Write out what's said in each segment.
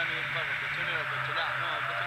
Gianni del Barro, Cocholero, Cocholá, no,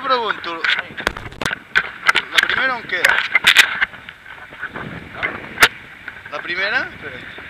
pregunto. ¿La primera qué era? ¿La primera? Espera.